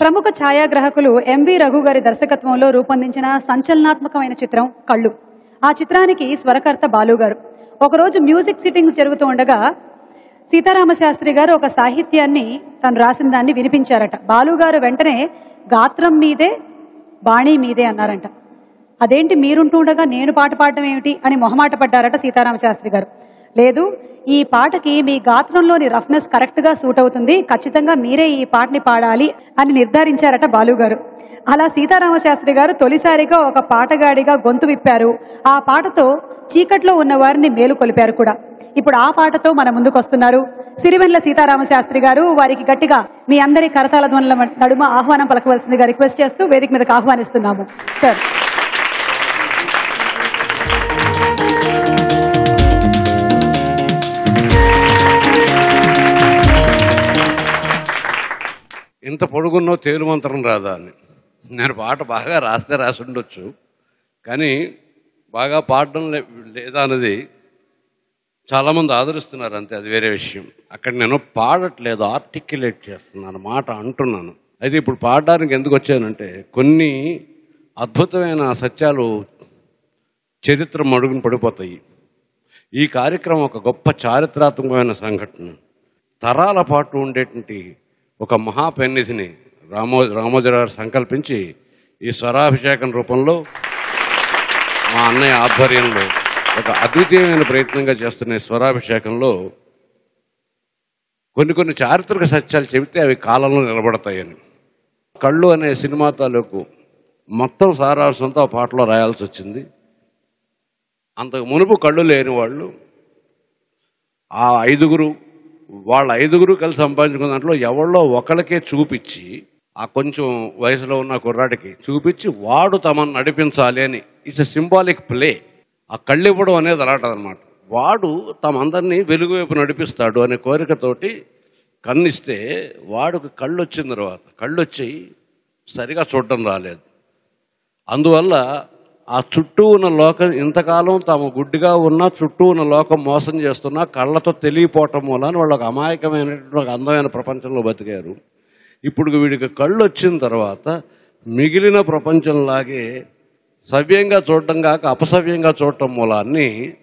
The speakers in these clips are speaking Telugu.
ప్రముఖ ఛాయాగ్రాహకులు ఎంవి రఘు గారి దర్శకత్వంలో రూపొందించిన సంచలనాత్మకమైన చిత్రం కళ్ళు. ఆ చిత్రానికి స్వరకర్త బాలుగారు ఒకరోజు మ్యూజిక్ సిట్టింగ్స్ జరుగుతూ ఉండగా సీతారామ శాస్త్రి గారు ఒక సాహిత్యాన్ని తను రాసిన దాన్ని వినిపించారట. బాలుగారు వెంటనే గాత్రం మీదే బాణీ మీదే అన్నారంట. అదేంటి మీరుంటూ ఉండగా నేను పాట పాడడం ఏమిటి? అని మొహమాట పడ్డారట సీతారామ శాస్త్రి గారు. లేదు ఈ పాటకి మీ గాత్రంలోని రఫ్నెస్ కరెక్ట్గా సూట్ అవుతుంది ఖచ్చితంగా మీరే ఈ పాటని పాడాలి అని నిర్ధారించారట బాలు గారు అలా సీతారామ శాస్త్రి గారు తొలిసారిగా ఒక పాటగాడిగా గొంతు విప్పారు. ఆ పాటతో చీకట్లో ఉన్న వారిని మేలుకొలిపారు కూడా. ఇప్పుడు ఆ పాటతో మన ముందుకు వస్తున్నారు సిరివెన్ల సీతారామ శాస్త్రి గారు వారికి గట్టిగా మీ అందరి కరతాల ధ్వనుల నడుమ ఆహ్వానం పలకవలసిందిగా రిక్వెస్ట్ చేస్తూ వేదిక మీదకు ఆహ్వానిస్తున్నాము. సార్. ఎంత పొడుగున్నో తేలుమంతరం రాదా అని నేను పాట బాగా రాస్తే రాసి ఉండొచ్చు కానీ బాగా పాడడం లే- లేదా అన్నది చాలామంది ఆదరిస్తున్నారు అంతే అది వేరే విషయం. అక్కడ నేను పాడట్లేదు ఆర్టిక్యులేట్ చేస్తున్నాను మాట అంటున్నాను. అయితే ఇప్పుడు పాడడానికి ఎందుకు వచ్చానంటే కొన్ని అద్భుతమైన సత్యాలు చరిత్ర మడుగును పడిపోతాయి. ఈ కార్యక్రమం ఒక గొప్ప చారిత్రాత్మకమైన సంఘటన. తరాల పాటు ఉండేటువంటి ఒక మహాపెన్నిధిని రామో రామోజీరావు సంకల్పించి ఈ స్వరాభిషేకం రూపంలో మా అన్నయ్య ఆధ్వర్యంలో ఒక అద్వితీయమైన ప్రయత్నంగా చేస్తున్న ఈ స్వరాభిషేకంలో కొన్ని కొన్ని చారిత్రక సత్యాలు చెబితే అవి కాలంలో నిలబడతాయని. కళ్ళు అనే సినిమా తాలూకు మొత్తం సారాంశంతో ఆ పాటలో రాయాల్సి వచ్చింది. అంతకు మునుపు కళ్ళు లేని వాళ్ళు ఆ ఐదుగురు వాళ్ళ ఐదుగురు కలిసి సంపాదించుకున్న దాంట్లో ఎవరిలో ఒకరికే చూపించి ఆ కొంచెం వయసులో ఉన్న కుర్రాడికి చూపించి వాడు తమను నడిపించాలి అని. ఇట్స్ సింబాలిక్ ప్లే ఆ కళ్ళు ఇవ్వడం అనేది అలాంటిదన్నమాట వాడు తమందరినీ వెలుగు వైపు నడిపిస్తాడు అనే కోరికతోటి కన్నిస్తే వాడికి కళ్ళు వచ్చిన తర్వాత కళ్ళు వచ్చి సరిగా చూడడం రాలేదు. అందువల్ల ఆ చుట్టూ ఉన్న లోకం ఇంతకాలం తాము గుడ్డిగా ఉన్న చుట్టూ ఉన్న లోకం మోసం చేస్తున్నా కళ్ళతో తెలియపోవటం మూలాన వాళ్ళు ఒక అమాయకమైనటువంటి ఒక అందమైన ప్రపంచంలో బతికారు. ఇప్పుడు వీడికి కళ్ళు వచ్చిన తర్వాత మిగిలిన ప్రపంచంలాగే సవ్యంగా చూడటం కాక అపసవ్యంగా చూడటం మూలాన్ని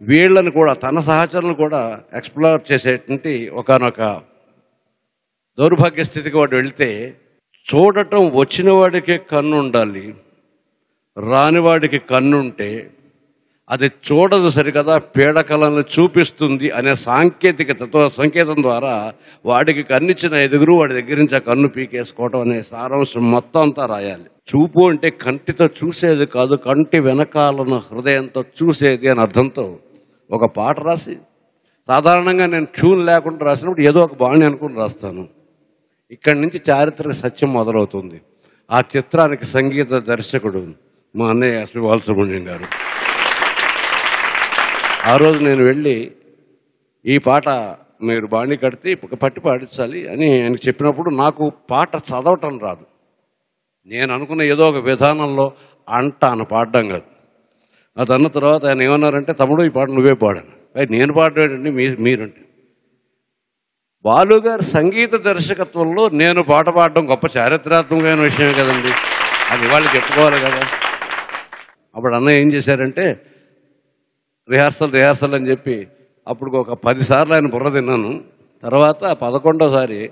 వీళ్ళని కూడా తన సహచరులను కూడా ఎక్స్ప్లోర్ చేసేటువంటి ఒకనొక దౌర్భాగ్య స్థితికి వాడు వెళితే చూడటం వచ్చిన వాడికే కన్ను ఉండాలి రానివాడికి కన్నుంటే అది చూడదు సరికదా పీడకలను చూపిస్తుంది అనే సాంకేతికతతో సంకేతం ద్వారా వాడికి కన్నిచ్చిన ఐదుగురు వాడి దగ్గర నుంచి ఆ కన్ను పీకేసుకోవడం అనే సారాంశం మొత్తం అంతా రాయాలి. చూపు అంటే కంటితో చూసేది కాదు కంటి వెనకాలను హృదయంతో చూసేది అని అర్థంతో ఒక పాట రాసి సాధారణంగా నేను ట్యూన్ లేకుండా రాసినప్పుడు ఏదో ఒక బాణి అనుకుని రాస్తాను. ఇక్కడి నుంచి చారిత్రక సత్యం మొదలవుతుంది. ఆ చిత్రానికి సంగీత దర్శకుడు మా అన్నయ్య ఎస్పి బాలసుబ్రహ్మణ్యం గారు. ఆ రోజు నేను వెళ్ళి ఈ పాట మీరు బాణి కడితే పట్టి పాడించాలి అని ఆయన చెప్పినప్పుడు నాకు పాట చదవటం రాదు. నేను అనుకున్న ఏదో ఒక విధానంలో అంటాను పాడడం కాదు. అది అన్న తర్వాత ఆయన ఏమన్నారంటే తమ్ముడు ఈ పాట నువ్వే పాడాను అది నేను పాడేటండి మీరు మీరంటే బాలుగారి సంగీత దర్శకత్వంలో నేను పాట పాడడం గొప్ప చారిత్రాత్మకమైన విషయమే కదండి. అది వాళ్ళు చెప్పుకోవాలి కదా. అప్పుడు అన్న ఏం చేశారంటే రిహార్సల్ రిహార్సల్ అని చెప్పి అప్పుడు ఒక పదిసార్లు ఆయన బుర్ర తిన్నాను. తర్వాత పదకొండోసారి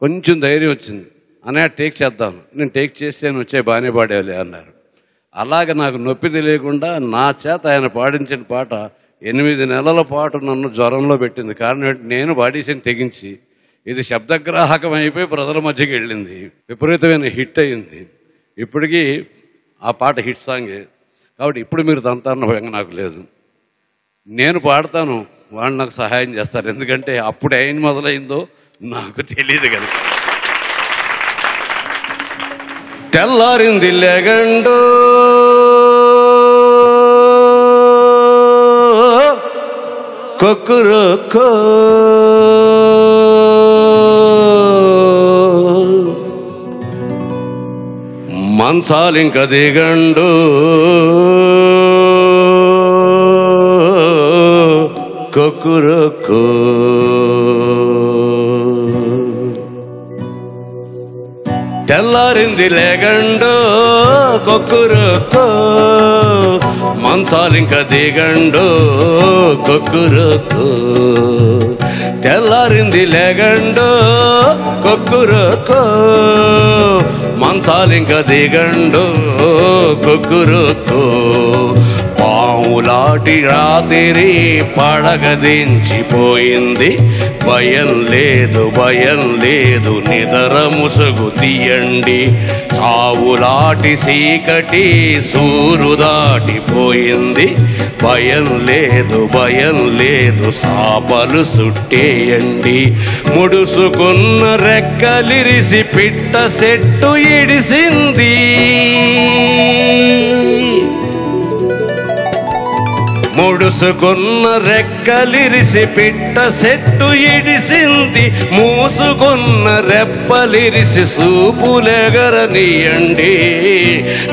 కొంచెం ధైర్యం వచ్చింది. అన్నయ్య టేక్ చేద్దాం. నేను టేక్ చేస్తే నేను వచ్చే బాగానే పాడేవాలే అన్నారు. అలాగ నాకు నొప్పి తెలియకుండా నా చేత ఆయన పాడించిన పాట ఎనిమిది నెలల పాటు నన్ను జ్వరంలో పెట్టింది. కారణం ఏంటి? నేను బాడీసీని తెగించి ఇది శబ్దగ్రాహకం అయిపోయి ప్రజల మధ్యకి వెళ్ళింది. విపరీతమైన హిట్ అయింది. ఇప్పటికీ ఆ పాట హిట్ సాంగే. కాబట్టి ఇప్పుడు మీరు తంతాన్న భయం నాకు లేదు. నేను పాడతాను వాళ్ళు నాకు సహాయం చేస్తారు. ఎందుకంటే అప్పుడు ఏం మొదలైందో నాకు తెలియదు కదా. తెల్లారింది లెగండు. కొక్కురొక్కో మంచాలింక దిగండు. కొక్కురొక్కో తెల్లారింది లేగండు కొక్కురుకో మంచాలింక దిగండు కొక్కురుకో తెల్లారింది లేగండు కొక్కురుకో మంచాలింక దిగండు కుక్కురుకు పావులాటి రాత్రి పడగదించిపోయింది భయం లేదు భయం లేదు నిదర ముసుగు తీయండి. సావులాటి సీకటి సూరు దాటిపోయింది భయం లేదు భయం లేదు సాపలు సుట్టేయండి. ముడుసుకున్న రెక్కలిరిసి పిట్ట సెట్టు ఇడిసింది. ముడుసుకున్న రెక్కలిరిసి పిట్ట సెట్టు ఇడిసింది మూసుకున్న రెప్పలిరిసి సూపులెగరనీయండి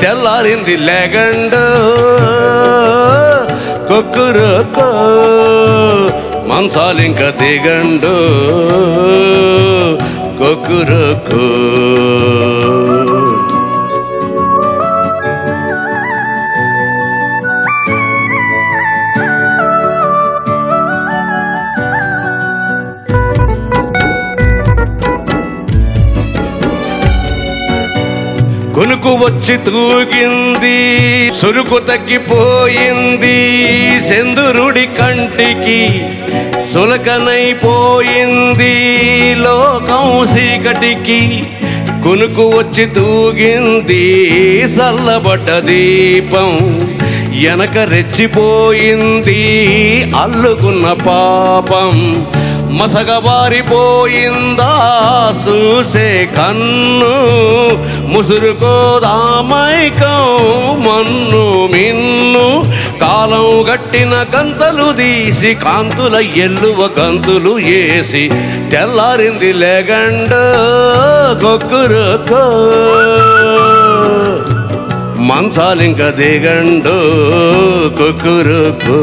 తెల్లారింది లెగండు కొక్కురుకో మంచాలింక దిగండు కొక్కురుకో వచ్చి తూగింది సురుకు తగ్గిపోయింది సెందురుడి కంటికి సులకనైపోయింది లోకం సీకటికి కునుకు వచ్చి తూగింది చల్లబడ్డ దీపం వెనక రెచ్చిపోయింది అల్లుకున్న పాపం మసగబారిపోయిందా చూసే కన్ను ముసురుకోదామైకం మన్ను. మిన్ను కాలం గట్టిన గంతలు తీసి కాంతుల ఎల్లువ గంతులు వేసి తెల్లారింది లేగండ కొక్కురుకో. మంచాలింక దిగండు కొక్కురుకో.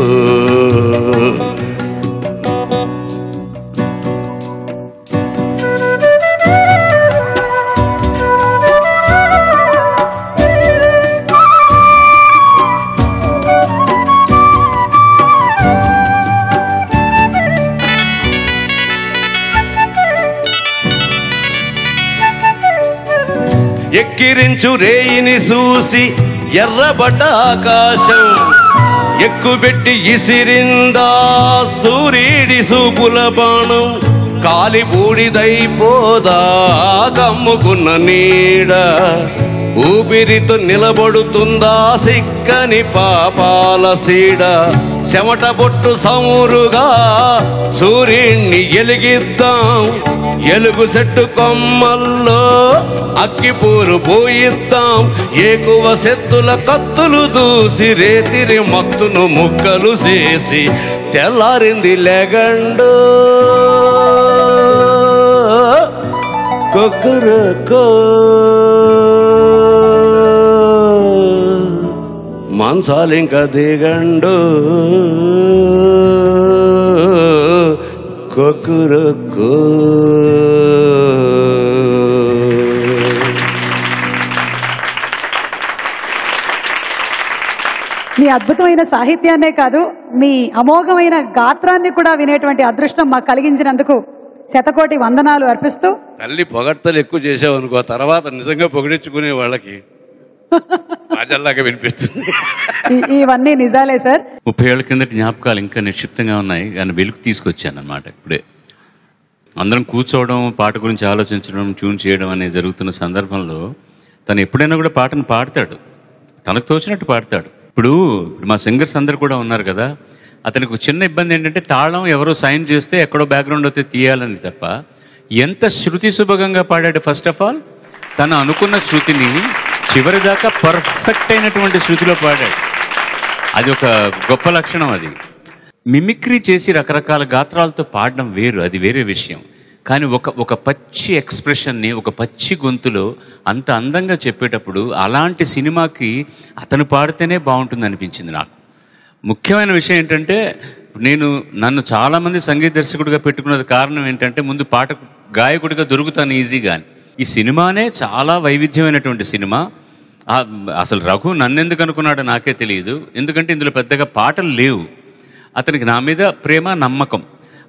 ఎక్కిరించు రేయిని చూసి ఎర్రబడ్డ ఆకాశం. ఎక్కుబెట్టి ఇసిరిందా సూర్యుడి సూపుల బాణం. కాలి బూడిదైపోదా కమ్ముకున్న నీడ. ఊపిరితో నిలబడుతుందా సిక్కని పాపాల సీడ. చెమట బొట్టు సమురుగా సూర్యుణ్ణి ఎలిగిద్దాం. ఎలుగు చెట్టు కొమ్మల్లో అక్కిపూరు పోయిద్దాం ఏకువ సెత్తుల కత్తులు దూసి రేతిరి మత్తును ముక్కలు చేసి తెల్లారింది లెగండు. కొక్కరకో మంచాలింక దిగండు కొక్కురకో మీ అద్భుతమైన సాహిత్యాన్నే కాదు మీ అమోఘమైన గాత్రాన్ని కూడా వినేటువంటి అదృష్టం మాకు కలిగించినందుకు శతకోటి వందనాలు అర్పిస్తూ తల్లి పొగడ్తలు ఎక్కువ చేసావనుకో తర్వాత నిజంగా పొగిడించుకునే వాళ్ళకి రాజల్లాగా వినిపిస్తుంది. ఇవన్నీ నిజాలే సార్. ముప్పై ఏళ్ళ కిందటి జ్ఞాపకాలు ఇంకా నిక్షిప్తంగా ఉన్నాయి. కానీ వెలుగు తీసుకొచ్చాను అనమాట ఇప్పుడే. అందరం కూర్చోవడం పాట గురించి ఆలోచించడం ట్యూన్ చేయడం అనేది జరుగుతున్న సందర్భంలో తను ఎప్పుడైనా కూడా పాటను పాడతాడు. తనకు తోచినట్టు పాడతాడు. ఇప్పుడు ఇప్పుడు మా సింగర్స్ అందరు కూడా ఉన్నారు కదా. అతనికి ఒక చిన్న ఇబ్బంది ఏంటంటే తాళం ఎవరో సైన్ చేస్తే ఎక్కడో బ్యాక్గ్రౌండ్ అయితే తీయాలని తప్ప ఎంత శృతి సుభగంగా పాడాడు ఫస్ట్ ఆఫ్ ఆల్ తను అనుకున్న శృతిని చివరిదాకా పర్ఫెక్ట్ అయినటువంటి శృతిలో పాడాడు. అది ఒక గొప్ప లక్షణం అది. మిమిక్రీ చేసి రకరకాల గాత్రాలతో పాడడం వేరు అది వేరే విషయం. కానీ ఒక ఒక పచ్చి ఎక్స్ప్రెషన్ని ఒక పచ్చి గొంతులో అంత అందంగా చెప్పేటప్పుడు అలాంటి సినిమాకి అతను పాడితేనే బాగుంటుంది అనిపించింది నాకు. ముఖ్యమైన విషయం ఏంటంటే నేను నన్ను చాలామంది సంగీత దర్శకుడిగా పెట్టుకున్నది కారణం ఏంటంటే ముందు పాట గాయకుడిగా దొరుకుతాను ఈజీగా అని ఈ సినిమానే చాలా వైవిధ్యమైనటువంటి సినిమా. అసలు రఘు నన్నెందుకు అనుకున్నాడో నాకే తెలియదు ఎందుకంటే ఇందులో పెద్దగా పాటలు లేవు. అతనికి నా మీద ప్రేమ నమ్మకం.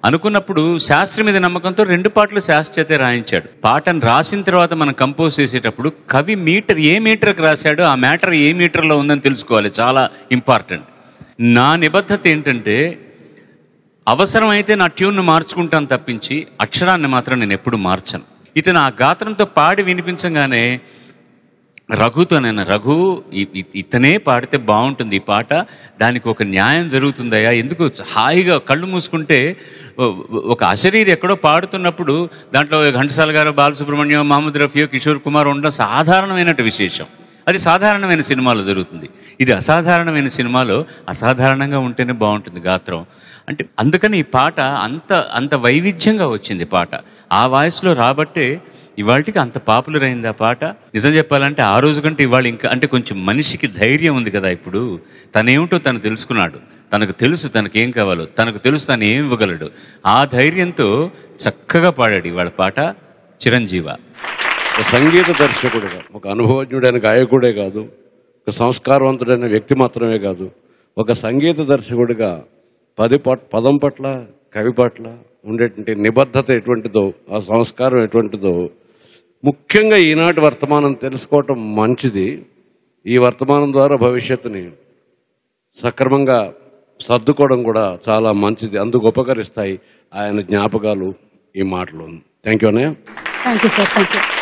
అనుకున్నప్పుడు శాస్త్రి మీద నమ్మకంతో రెండు పాటలు శాస్త్రతే రాయించాడు. పాటను రాసిన తర్వాత మనం కంపోజ్ చేసేటప్పుడు కవి మీటర్ ఏ మీటర్కి రాశాడో ఆ మ్యాటర్ ఏ మీటర్లో ఉందని తెలుసుకోవాలి. చాలా ఇంపార్టెంట్. నా నిబద్ధత ఏంటంటే అవసరమైతే నా ట్యూన్ను మార్చుకుంటాను తప్పించి అక్షరాన్ని మాత్రం నేను ఎప్పుడు మార్చను. ఇతను ఆ గాత్రంతో పాడి వినిపించగానే రఘుతో నేను రఘు ఇతనే పాడితే బాగుంటుంది ఈ పాట. దానికి ఒక న్యాయం జరుగుతుందయ్యా. ఎందుకు? హాయిగా కళ్ళు మూసుకుంటే ఒక అశరీరి ఎక్కడో పాడుతున్నప్పుడు దాంట్లో ఘంటసాల గారు బాలసుబ్రహ్మణ్యం మహమ్మద్ రఫియో కిషోర్ కుమార్ ఉండడం సాధారణమైన విశేషం. అది సాధారణమైన సినిమాలో జరుగుతుంది. ఇది అసాధారణమైన సినిమాలో అసాధారణంగా ఉంటేనే బాగుంటుంది గాత్రం. అంటే అందుకని ఈ పాట అంత అంత వైవిధ్యంగా వచ్చింది పాట. ఆ వాయిస్లో రాబట్టే ఇవాళకి అంత పాపులర్ అయింది ఆ పాట. నిజం చెప్పాలంటే ఆ రోజు కంటే ఇవాళ ఇంకా అంటే కొంచెం మనిషికి ధైర్యం ఉంది కదా ఇప్పుడు. తనేమిటో తను తెలుసుకున్నాడు. తనకు తెలుసు తనకేం కావాలో. తనకు తెలుసు తను ఏం ఇవ్వగలడు. ఆ ధైర్యంతో చక్కగా పాడాడు ఇవాళ పాట చిరంజీవ. ఒక సంగీత దర్శకుడుగా ఒక అనుభవజ్ఞుడైన గాయకుడే కాదు ఒక సంస్కారవంతుడైన వ్యక్తి మాత్రమే కాదు ఒక సంగీత దర్శకుడిగా పది పట్ పదం పట్ల కవి పట్ల ఉండేటువంటి నిబద్ధత ఎటువంటిదో ఆ సంస్కారం ఎటువంటిదో ముఖ్యంగా ఈనాటి వర్తమానం తెలుసుకోవటం మంచిది. ఈ వర్తమానం ద్వారా భవిష్యత్తుని సక్రమంగా సర్దుకోవడం కూడా చాలా మంచిది. అందుకు ఉపకరిస్తాయి ఆయన జ్ఞాపకాలు ఈ మాటలు. థ్యాంక్ యూ అన్నయ్య. Thank you sir thank you